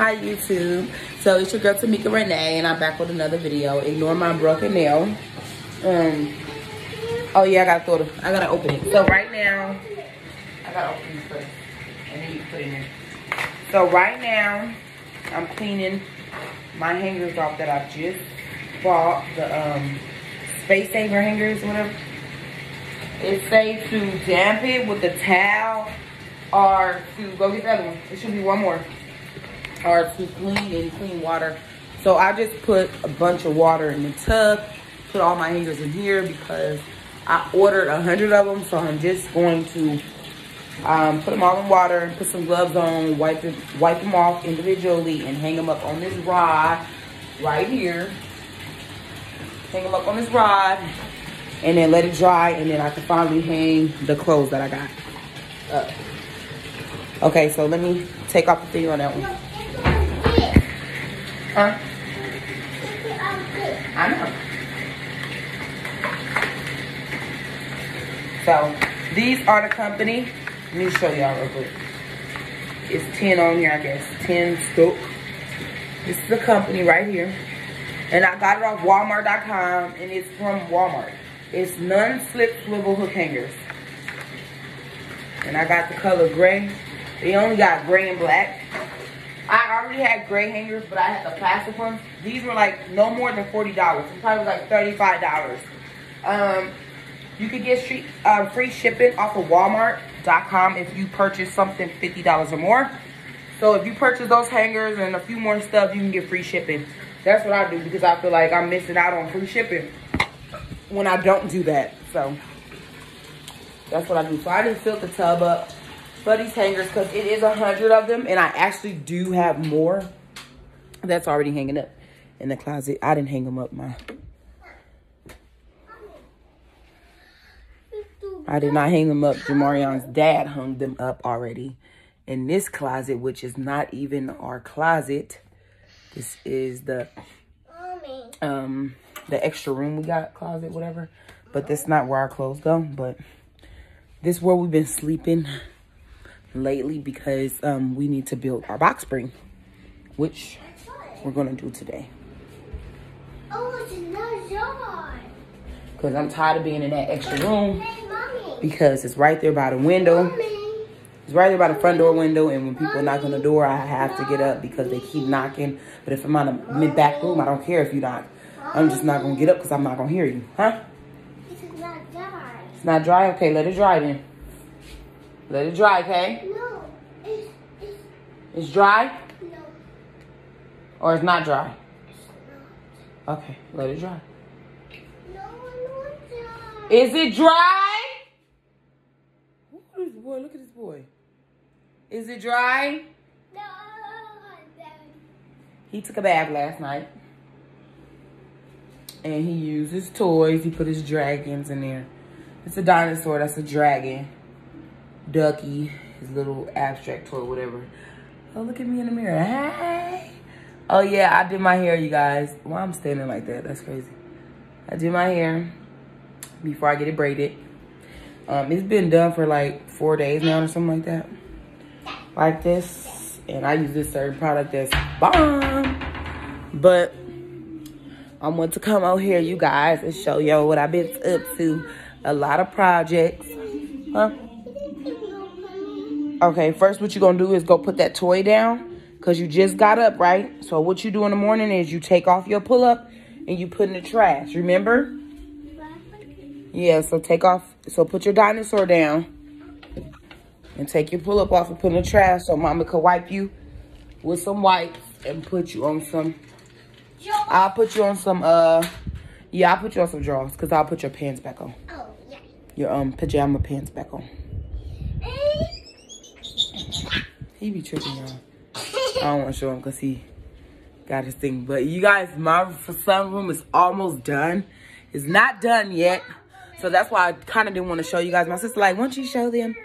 Hi YouTube. So it's your girl Tamika Renee and I'm back with another video. Ignore my broken nail. Um oh yeah, I gotta throw the I gotta open it. So right now I gotta open this first. And then you put it in. So right now I'm cleaning my hangers off that I just bought. The um space saver hangers, whatever. It's safe to damp it with the towel or to go get the other one. It should be one more. Or to clean in clean water. So I just put a bunch of water in the tub, put all my hangers in here because I ordered a hundred of them. So I'm just going to um, put them all in water, put some gloves on, wipe them, wipe them off individually and hang them up on this rod right here. Hang them up on this rod and then let it dry and then I can finally hang the clothes that I got up. Okay, so let me take off the thing on that one. Huh? I know. So, these are the company. Let me show y'all real quick. It's 10 on here, I guess. 10 scoop. This is the company right here. And I got it off Walmart.com, and it's from Walmart. It's non-slip swivel hook hangers. And I got the color gray. They only got gray and black. I already had gray hangers, but I had the plastic ones. These were like no more than $40. It probably was like $35. Um, you could get free, uh, free shipping off of Walmart.com if you purchase something $50 or more. So if you purchase those hangers and a few more stuff, you can get free shipping. That's what I do because I feel like I'm missing out on free shipping when I don't do that. So that's what I do. So I didn't fill the tub up these hangers because it is a hundred of them and I actually do have more that's already hanging up in the closet. I didn't hang them up my I did not hang them up. Jamarion's dad hung them up already in this closet, which is not even our closet. This is the um the extra room we got, closet, whatever. But that's not where our clothes go. But this is where we've been sleeping lately because um, we need to build our box spring, which we're going to do today. Oh, it's another yard. Because I'm tired of being in that extra room because it's right there by the window. It's right there by the front door window, and when people knock on the door, I have to get up because they keep knocking. But if I'm on a mid back room, I don't care if you knock. I'm just not gonna get up because I'm not gonna hear you, huh? It's not dry. It's not dry. Okay, let it dry then. Let it dry, okay? No, it's, it's, It's dry no, or it's not dry. it's not. Okay, let it dry. No, not. Is it dry? Look at this boy. Look at this boy. Is it dry? No, He took a bath last night. And he used his toys. He put his dragons in there. It's a dinosaur. That's a dragon. Ducky. His little abstract toy, whatever. Oh, look at me in the mirror. Hey. Oh, yeah. I did my hair, you guys. Why I'm standing like that? That's crazy. I did my hair before I get it braided. Um, it's been done for like four days now or something like that. Like this. And I use this certain product that's bomb. But I'm want to come out here, you guys, and show y'all what I've been up to. A lot of projects. Huh? Okay, first what you're going to do is go put that toy down because you just got up, right? So what you do in the morning is you take off your pull-up and you put in the trash, remember? Yeah, so take off, so put your dinosaur down and take your pull-up off and put in the trash so mama could wipe you with some wipes and put you on some, I'll put you on some, uh, yeah, I'll put you on some drawers because I'll put your pants back on. Oh, yeah. Your um pajama pants back on. He be tripping, y'all. I don't want to show him because he got his thing. But you guys, my sunroom is almost done. It's not done yet. So that's why I kind of didn't want to show you guys. My sister like, why don't you show them?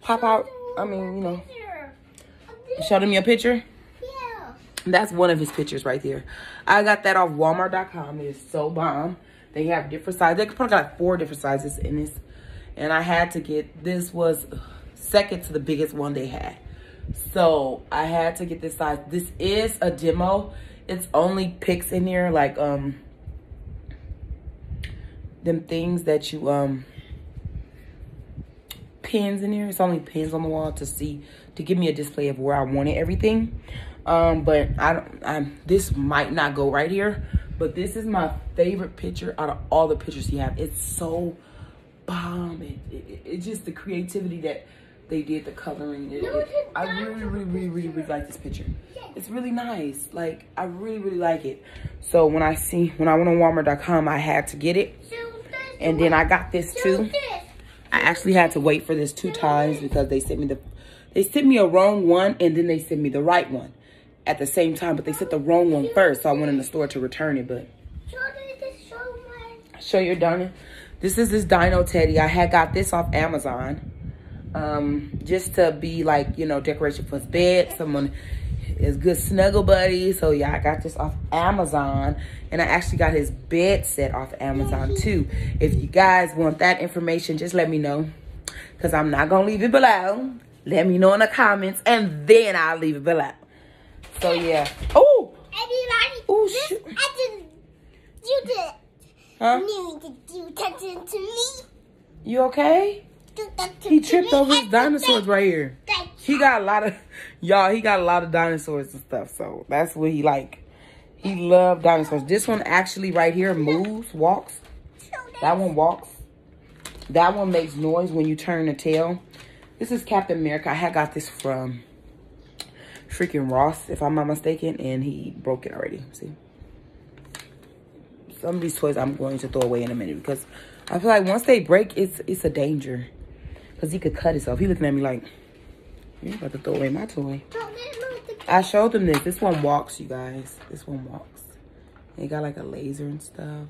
Pop out. I mean, you know, show them your picture. Yeah. That's one of his pictures right there. I got that off Walmart.com. It is so bomb. They have different sizes. They probably got like four different sizes in this. And I had to get, this was second to the biggest one they had. So I had to get this size. This is a demo. It's only picks in here, like um them things that you um pins in here. It's only pins on the wall to see to give me a display of where I wanted everything. Um, but I don't. I'm. This might not go right here, but this is my favorite picture out of all the pictures he have. It's so bomb. It, it, it's just the creativity that they did, the coloring. It, it, I really, really, really, really, really like this picture. It's really nice. Like I really, really like it. So when I see when I went on Walmart.com, I had to get it, and then I got this too. I actually had to wait for this two times because they sent me the they sent me a wrong one and then they sent me the right one at the same time, but they sent the wrong one first, so I went in the store to return it. But show your Dino. This is this Dino Teddy. I had got this off Amazon, um, just to be like you know decoration for his bed. Someone is good snuggle buddy. So yeah, I got this off Amazon, and I actually got his bed set off Amazon too. If you guys want that information, just let me know, cause I'm not gonna leave it below. Let me know in the comments, and then I'll leave it below. So yeah. Oh. Oh shoot. I didn't do that. Huh? You need to do that to me. You okay? Do that to He tripped over his dinosaurs right here. He got a lot of y'all. He got a lot of dinosaurs and stuff. So that's what he like. He loved dinosaurs. This one actually right here moves, walks. That one walks. That one makes noise when you turn the tail. This is Captain America. I had got this from freaking Ross, if I'm not mistaken, and he broke it already. See? Some of these toys I'm going to throw away in a minute because I feel like once they break, it's it's a danger. Because he could cut himself. He looking at me like, you about to throw away my toy. Don't let me I showed them this. This one walks, you guys. This one walks. It got like a laser and stuff.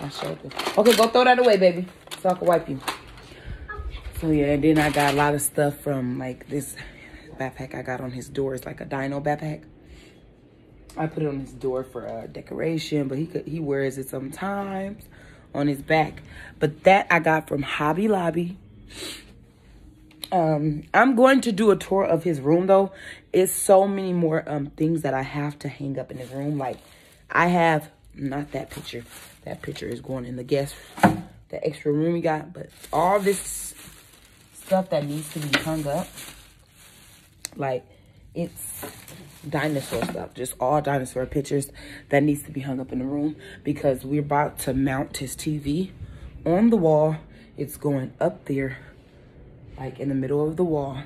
I showed them. Okay, go throw that away, baby. So I can wipe you. So yeah, and then I got a lot of stuff from like this backpack I got on his door. It's like a dino backpack. I put it on his door for uh, decoration, but he could he wears it sometimes on his back. But that I got from Hobby Lobby. Um, I'm going to do a tour of his room though. It's so many more um things that I have to hang up in his room. Like I have not that picture. That picture is going in the guest the extra room we got, but all this stuff that needs to be hung up. Like it's dinosaur stuff, just all dinosaur pictures that needs to be hung up in the room because we're about to mount his TV on the wall. It's going up there, like in the middle of the wall,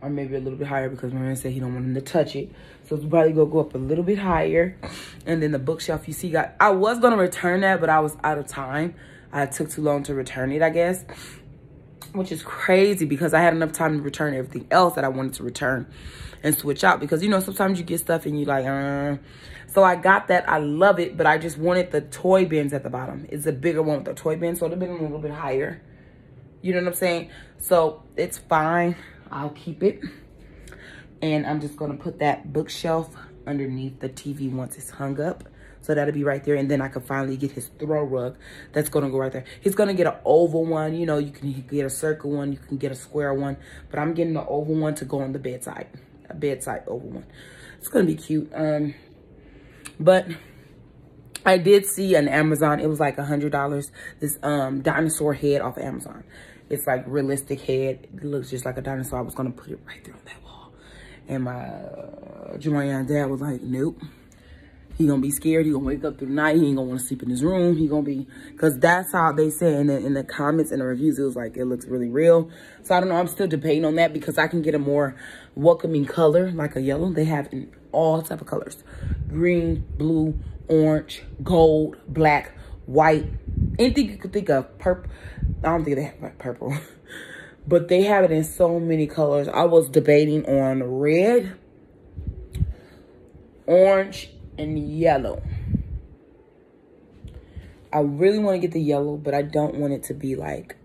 or maybe a little bit higher because my man said he don't want him to touch it. So it's probably gonna go up a little bit higher. And then the bookshelf you see got, I was gonna return that, but I was out of time. I took too long to return it, I guess which is crazy because I had enough time to return everything else that I wanted to return and switch out because you know sometimes you get stuff and you like uh so I got that I love it but I just wanted the toy bins at the bottom it's a bigger one with the toy bin so it would have been a little bit higher you know what I'm saying so it's fine I'll keep it and I'm just gonna put that bookshelf underneath the TV once it's hung up so that'll be right there. And then I can finally get his throw rug. That's going to go right there. He's going to get an oval one. You know, you can get a circle one. You can get a square one. But I'm getting the oval one to go on the bedside. A bedside oval one. It's going to be cute. Um, But I did see an Amazon. It was like a $100. This um dinosaur head off Amazon. It's like realistic head. It looks just like a dinosaur. I was going to put it right there on that wall. And my uh, Julian dad was like, nope. He gonna be scared. He gonna wake up through the night. He ain't gonna want to sleep in his room. He gonna be, cause that's how they say in the, in the comments and the reviews. It was like it looks really real. So I don't know. I'm still debating on that because I can get a more welcoming color, like a yellow. They have in all type of colors: green, blue, orange, gold, black, white, anything you could think of. Purple. I don't think they have purple, but they have it in so many colors. I was debating on red, orange and yellow. I really want to get the yellow, but I don't want it to be like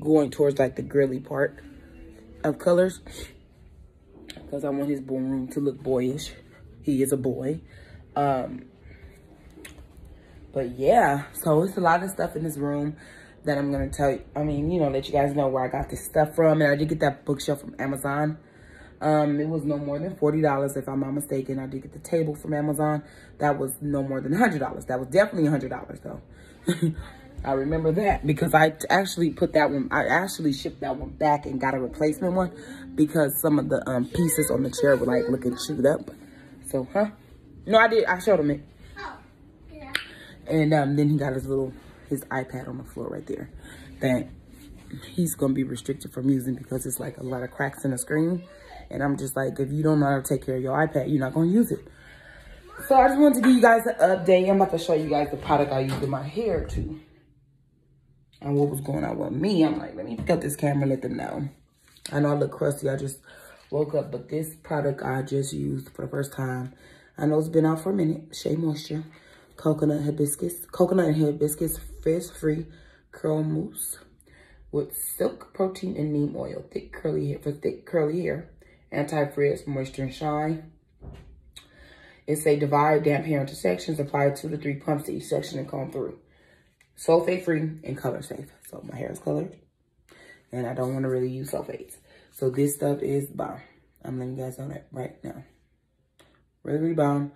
going towards like the girly part of colors. Because I want his room to look boyish. He is a boy. Um, but yeah, so it's a lot of stuff in this room. that I'm gonna tell you. I mean, you know, let you guys know where I got this stuff from. And I did get that bookshelf from Amazon. Um, it was no more than $40 if I'm not mistaken. I did get the table from Amazon. That was no more than $100. That was definitely $100 though. I remember that because I actually put that one, I actually shipped that one back and got a replacement one because some of the um, pieces on the chair were like looking chewed up. So, huh? No, I did. I showed him it. And um, then he got his little, his iPad on the floor right there that he's going to be restricted from using because it's like a lot of cracks in the screen. And I'm just like, if you don't know how to take care of your iPad, you're not going to use it. So I just wanted to give you guys an update. I'm about to show you guys the product I used in my hair too. And what was going on with me. I'm like, let me pick up this camera let them know. I know I look crusty. I just woke up. But this product I just used for the first time. I know it's been out for a minute. Shea Moisture. Coconut hibiscus. Coconut and hibiscus frizz free curl mousse. With silk protein and neem oil. Thick curly hair for thick curly hair. Anti-frizz, moisture and shine. It's a divide damp hair into sections. Apply two to three pumps to each section and comb through. Sulfate free and color safe. So my hair is colored. And I don't want to really use sulfates. So this stuff is bomb. I'm letting you guys know that right now. Really, really bomb.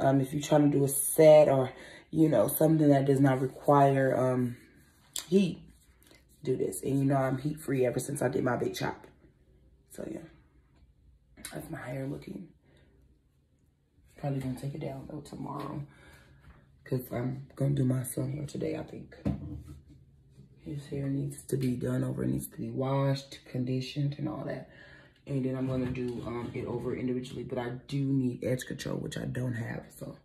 Um, if you're trying to do a set or, you know, something that does not require um, heat, do this. And you know I'm heat free ever since I did my big chop. So yeah. That's my hair looking. Probably gonna take it down though tomorrow. Cause I'm gonna do my son hair today, I think. His hair needs to be done over, it needs to be washed, conditioned and all that. And then I'm gonna do um, it over individually, but I do need edge control, which I don't have. So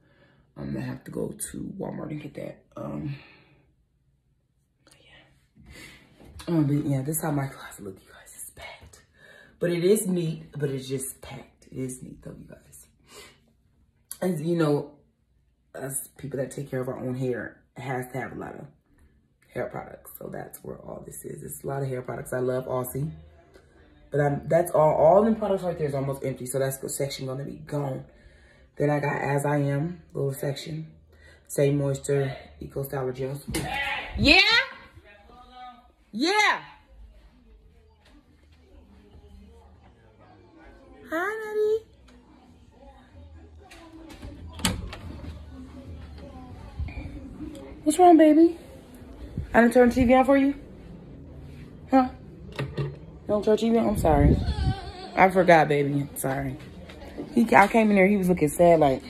I'm gonna have to go to Walmart and get that. Um, yeah. Um, but yeah, this is how my closet look, you guys. It's packed. But it is neat, but it's just packed. It is neat though, you guys. And you know, us people that take care of our own hair has to have a lot of hair products. So that's where all this is. It's a lot of hair products. I love Aussie. But I'm, that's all. All the products right there is almost empty. So that's the section going to be gone. Then I got As I Am, little section. Shea Moisture, Eco Styler Gels. Yeah? Yeah. Hi, Nettie. What's wrong, baby? I didn't turn the TV on for you? Huh? You don't turn TV on? I'm sorry. I forgot, baby. Sorry. He, I came in there, he was looking sad, like,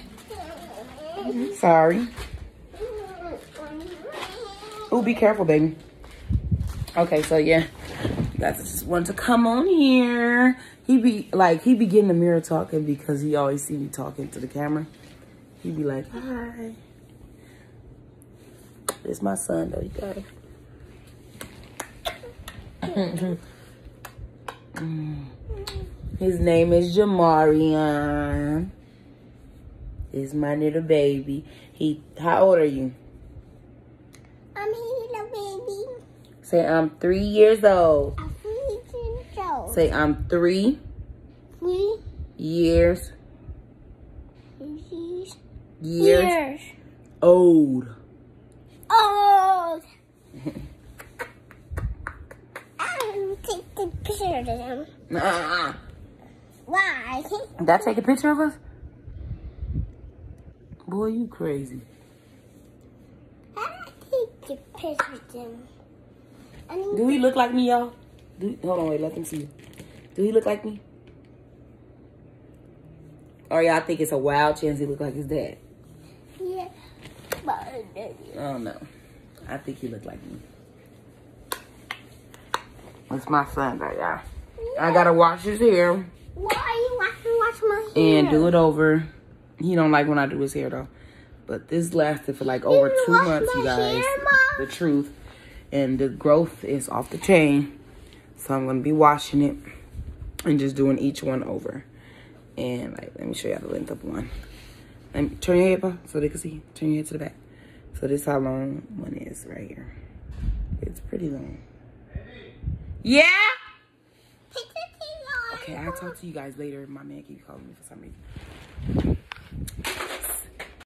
sorry. Oh, be careful, baby. Okay, so yeah. You guys just to come on here. He be, like, he be getting the mirror talking because he always see me talking to the camera. He be like, hi. It's my son, though, you guys. His name is Jamarian. He's my little baby. He, how old are you? I'm here, baby. Say, I'm three years old. I'm three years old. Say, I'm three Three years, years. years old. old. I'm taking a picture of them. Uh-uh. Why? Did I take a picture of us? Boy, you crazy. I take a picture of them. Do he look like me, y'all? Do, hold on, wait, let them see. Do he look like me? Or y'all think it's a wild chance he look like his dad? yeah, I don't know. I think he look like me. It's my son, right, y'all. I gotta wash his hair why are you watching watch my hair? and do it over. He don't like when I do his hair though. But this lasted for like over You two months, you guys. hair, The truth. And the growth is off the chain. So I'm gonna be washing it and just doing each one over. And like, let me show y'all the length of one. Let me turn your head, Pa, so they can see. Turn your head to the back. So this how long one is right here. It's pretty long. Yeah? Okay, I'll talk to you guys later. My man keeps calling me for some reason.